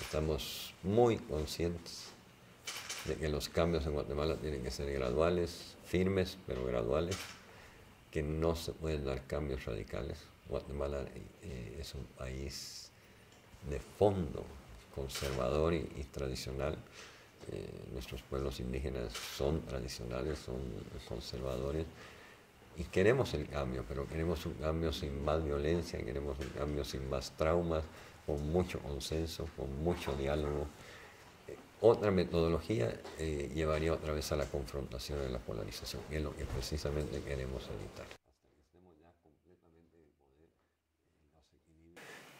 Estamos muy conscientes de que los cambios en Guatemala tienen que ser graduales, firmes, pero graduales, que no se pueden dar cambios radicales. Guatemala eh, es un país de fondo conservador y, tradicional. Eh, nuestros pueblos indígenas son tradicionales, son conservadores y queremos el cambio, pero queremos un cambio sin más violencia, queremos un cambio sin más traumas, con mucho consenso, con mucho diálogo. Eh, otra metodología eh, llevaría otra vez a la confrontación y a la polarización, que es lo que precisamente queremos evitar.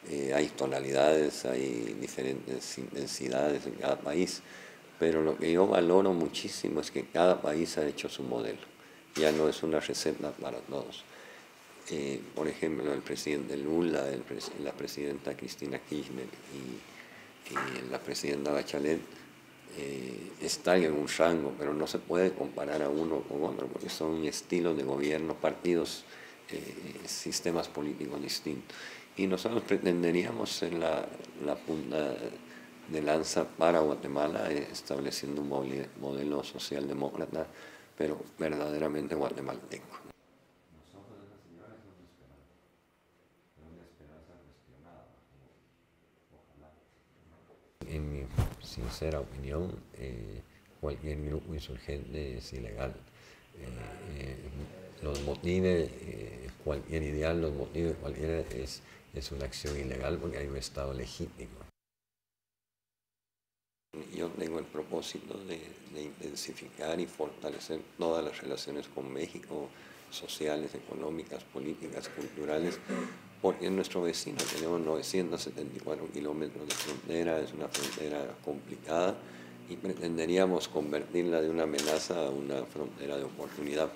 Eh, hay tonalidades, hay diferentes intensidades en cada país, pero lo que yo valoro muchísimo es que cada país ha hecho su modelo, ya no es una receta para todos. Eh, por ejemplo, el presidente Lula, la presidenta Cristina Kirchner y, la presidenta Bachelet eh, están en un rango, pero no se puede comparar a uno con otro, porque son estilos de gobierno, partidos, sistemas políticos distintos y nosotros pretenderíamos ser la, punta de lanza para Guatemala, eh, estableciendo un modelo socialdemócrata, pero verdaderamente guatemalteco. En mi sincera opinión, eh, cualquier grupo insurgente es ilegal. Eh, los motive cualquier ideal, los motive cualquiera es es una acción ilegal porque hay un Estado legítimo. Yo tengo el propósito de, intensificar y fortalecer todas las relaciones con México, sociales, económicas, políticas, culturales, porque es nuestro vecino. Tenemos 974 kilómetros de frontera, es una frontera complicada y pretenderíamos convertirla de una amenaza a una frontera de oportunidad.